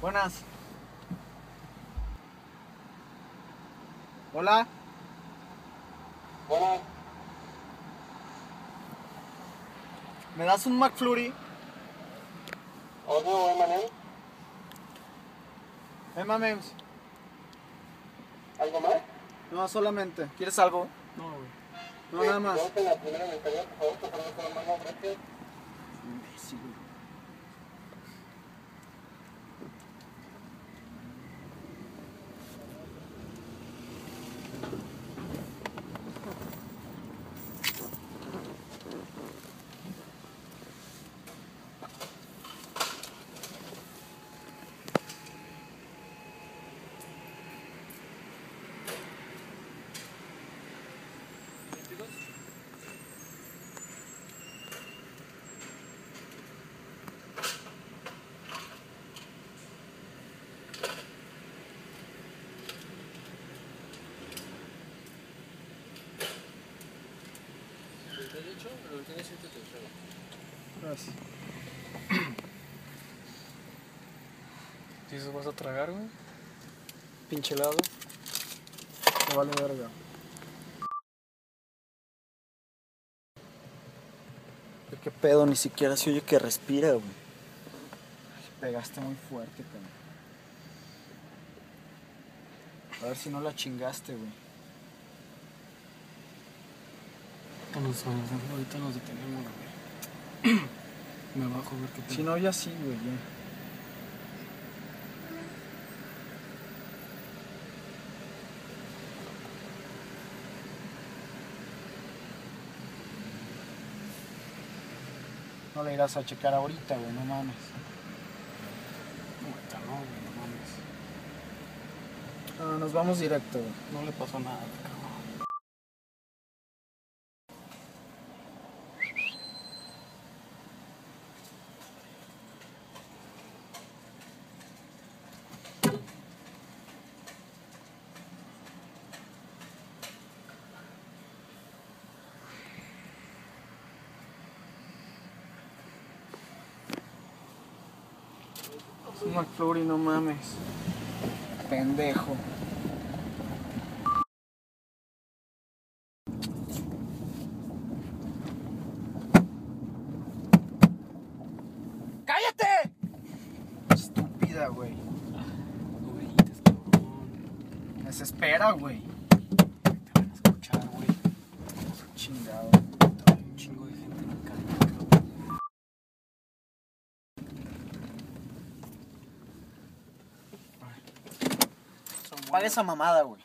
Buenas. Hola. ¿Me das un McFlurry? Emanuel, Emma Mems. ¿algo más? No, solamente. ¿Quieres algo? No, güey. No, nada más. La primera mensaje, por favor, tocarnos con la mano, gracias. ¿Te he dicho? Lo tienes siete te entrego. Gracias. ¿Sí eso vas a tragar, güey? Pinche helado. Me vale verga. ¿Qué pedo? Ni siquiera se oye que respira, güey. Pegaste muy fuerte, cabrón. A ver si no la chingaste, güey. Ahorita nos, ahorita nos detenemos, güey. Me bajo a ver qué pedo. Si no, ya sí, güey, ya. No le irás a checar ahorita, güey, no mames. No, ahorita no, güey, no mames. Ah, nos vamos directo, güey. No le pasó nada, cabrón. Es un McFlurry, no mames. Pendejo. ¡Cállate! Estúpida, güey. Desespera, güey. Te van a escuchar, güey. Chingado. Un chingo de gente en la calle, cabrón. Son Paga buenas. esa mamada, güey.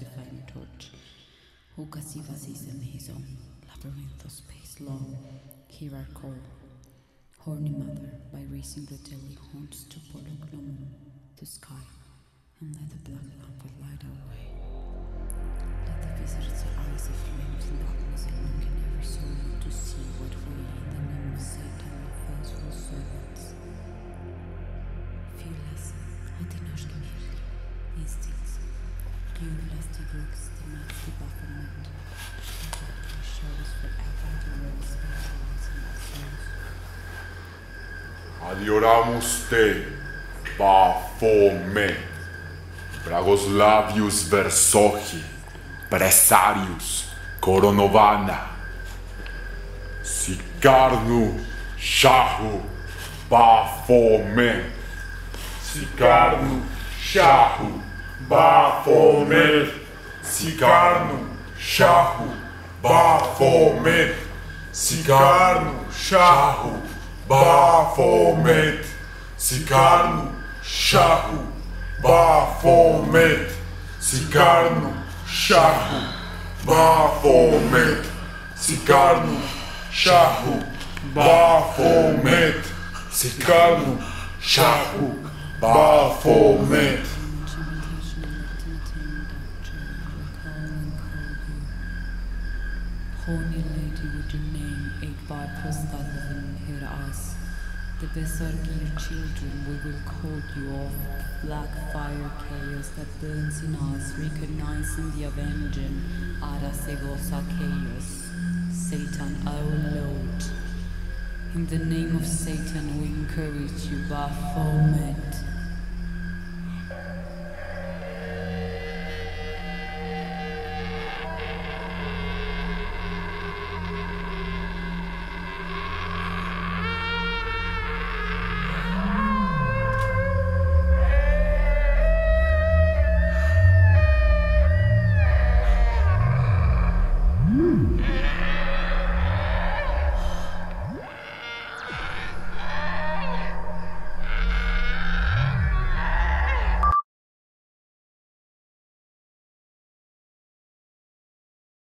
Fine torch. Okasivas is in his own labyrinth of space long. Hear. Horny mother, by raising the deadly horns to Pologlom, to sky, and let the black lamp light our way. Let the visitors Adioram usted, Baphomet, Bragoslavius Versoji, Presarius, Coronovana, Sicarnu Charro, Baphomet, Sicarnu Charro, Baphomet, Sicarnu Charro, Baphomet, Sicarno, Charro, בפורמט. סיכרנו, שחו, בפורמט. סיכרנו, שחו, בפורמט. סיכרנו, שחו, בפורמט. סיכרנו, שחו, בפורמט. Your name, eight by prostathin, hear us. The Besargir children, we will call you off. Black fire chaos that burns in us, recognizing the avenging Arasegosa chaos. Satan, our Lord. In the name of Satan, we encourage you, Baphomet.